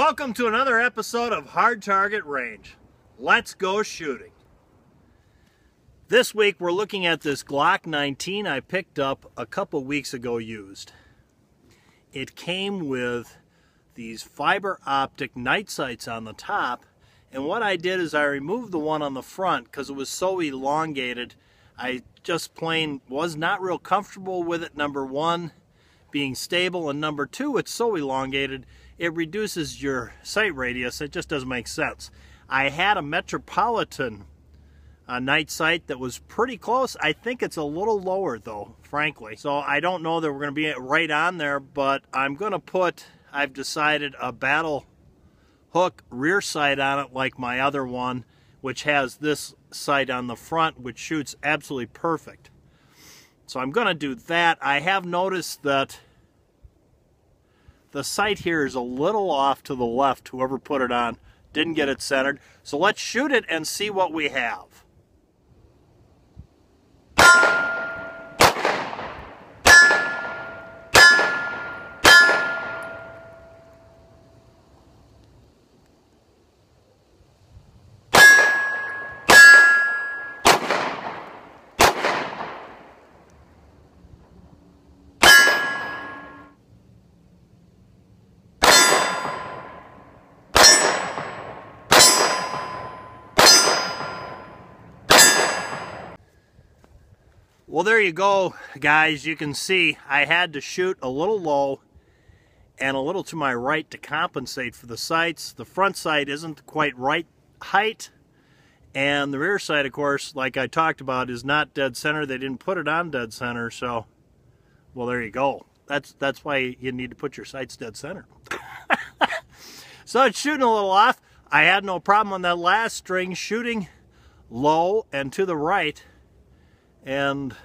Welcome to another episode of Hard Target Range. Let's go shooting. This week we're looking at this Glock 19 I picked up a couple weeks ago used. It came with these fiber optic night sights on the top and what I did is I removed the one on the front because it was so elongated I just plain was not real comfortable with it number one being stable and number two it's so elongated it reduces your sight radius. It just doesn't make sense. I had a Metropolitan uh, night sight that was pretty close. I think it's a little lower though frankly. So I don't know that we're gonna be right on there but I'm gonna put I've decided a battle hook rear sight on it like my other one which has this sight on the front which shoots absolutely perfect so I'm going to do that. I have noticed that the sight here is a little off to the left. Whoever put it on didn't get it centered. So let's shoot it and see what we have. Well, there you go, guys. You can see I had to shoot a little low and a little to my right to compensate for the sights. The front sight isn't quite right height. And the rear sight, of course, like I talked about, is not dead center. They didn't put it on dead center, so, well, there you go. That's, that's why you need to put your sights dead center. so it's shooting a little off. I had no problem on that last string shooting low and to the right and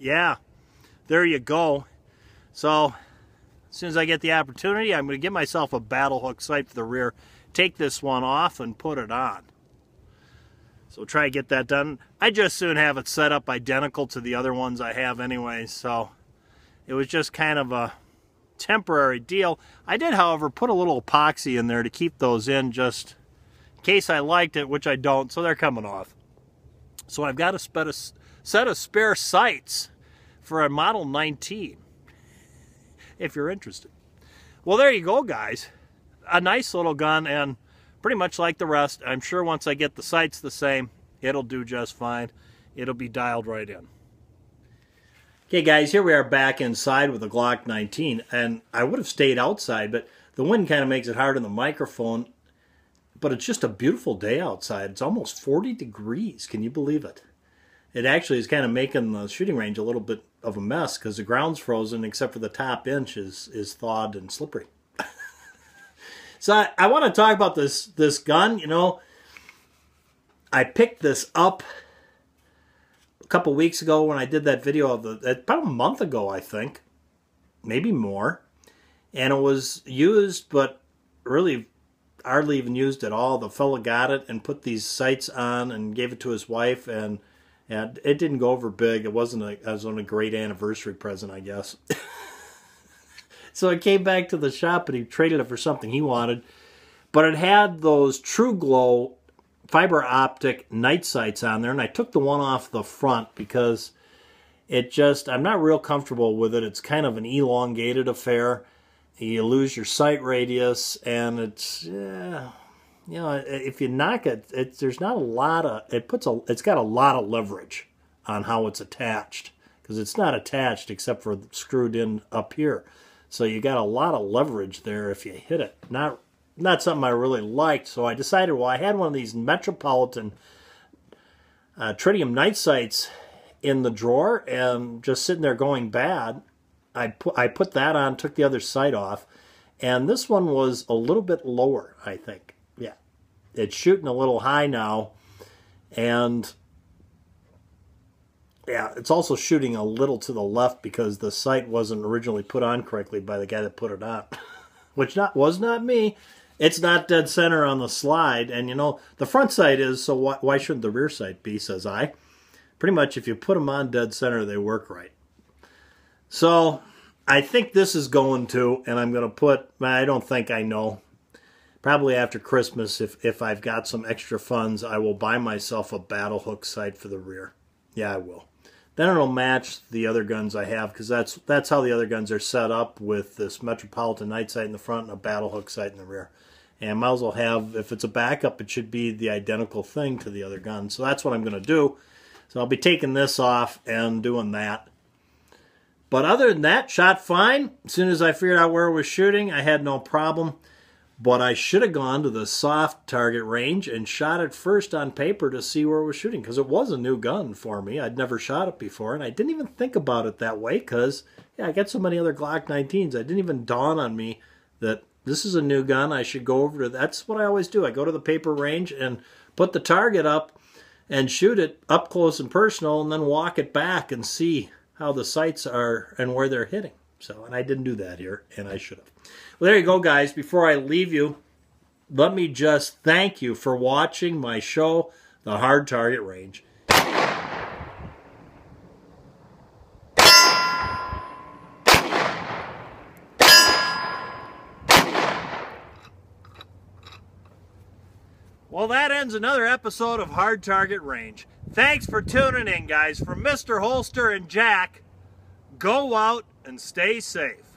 yeah, there you go. So as soon as I get the opportunity, I'm going to give myself a battle hook sight for the rear, take this one off and put it on. So try to get that done. I just soon have it set up identical to the other ones I have anyway, so it was just kind of a temporary deal. I did, however, put a little epoxy in there to keep those in just in case I liked it, which I don't, so they're coming off. So I've got a, set of spare sights for a Model 19, if you're interested. Well, there you go, guys. A nice little gun, and pretty much like the rest, I'm sure once I get the sights the same, it'll do just fine. It'll be dialed right in. Okay, guys, here we are back inside with the Glock 19, and I would have stayed outside, but the wind kind of makes it hard on the microphone. But it's just a beautiful day outside. It's almost 40 degrees. Can you believe it? It actually is kind of making the shooting range a little bit of a mess because the ground's frozen except for the top inch is, is thawed and slippery. so I, I want to talk about this, this gun. You know, I picked this up a couple weeks ago when I did that video of the, about a month ago, I think, maybe more. And it was used, but really hardly even used at all. The fellow got it and put these sights on and gave it to his wife and and it didn't go over big. It wasn't a, was on a great anniversary present, I guess. so I came back to the shop and he traded it for something he wanted. But it had those TruGlo fiber optic night sights on there. And I took the one off the front because it just, I'm not real comfortable with it. It's kind of an elongated affair. You lose your sight radius and it's, yeah, you know, if you knock it, it there's not a lot of it puts a it's got a lot of leverage on how it's attached because it's not attached except for screwed in up here. So you got a lot of leverage there if you hit it. Not not something I really liked, so I decided well I had one of these Metropolitan uh, tritium night sights in the drawer and just sitting there going bad. I put I put that on, took the other sight off, and this one was a little bit lower, I think it's shooting a little high now, and yeah, it's also shooting a little to the left because the sight wasn't originally put on correctly by the guy that put it on, which not was not me. It's not dead center on the slide, and you know the front sight is, so why, why shouldn't the rear sight be? Says I. Pretty much, if you put them on dead center, they work right. So I think this is going to, and I'm going to put. I don't think I know probably after Christmas, if, if I've got some extra funds, I will buy myself a battle hook sight for the rear. Yeah, I will. Then it'll match the other guns I have because that's that's how the other guns are set up with this Metropolitan night sight in the front and a battle hook sight in the rear. And might as well have, if it's a backup, it should be the identical thing to the other gun. So that's what I'm going to do. So I'll be taking this off and doing that. But other than that, shot fine. As soon as I figured out where I was shooting, I had no problem. But I should have gone to the soft target range and shot it first on paper to see where it was shooting because it was a new gun for me. I'd never shot it before, and I didn't even think about it that way because yeah, I got so many other Glock 19s. I didn't even dawn on me that this is a new gun. I should go over to that's what I always do. I go to the paper range and put the target up and shoot it up close and personal and then walk it back and see how the sights are and where they're hitting. So, and I didn't do that here, and I should have. Well, there you go, guys. Before I leave you, let me just thank you for watching my show, The Hard Target Range. Well, that ends another episode of Hard Target Range. Thanks for tuning in, guys. From Mr. Holster and Jack, go out and stay safe.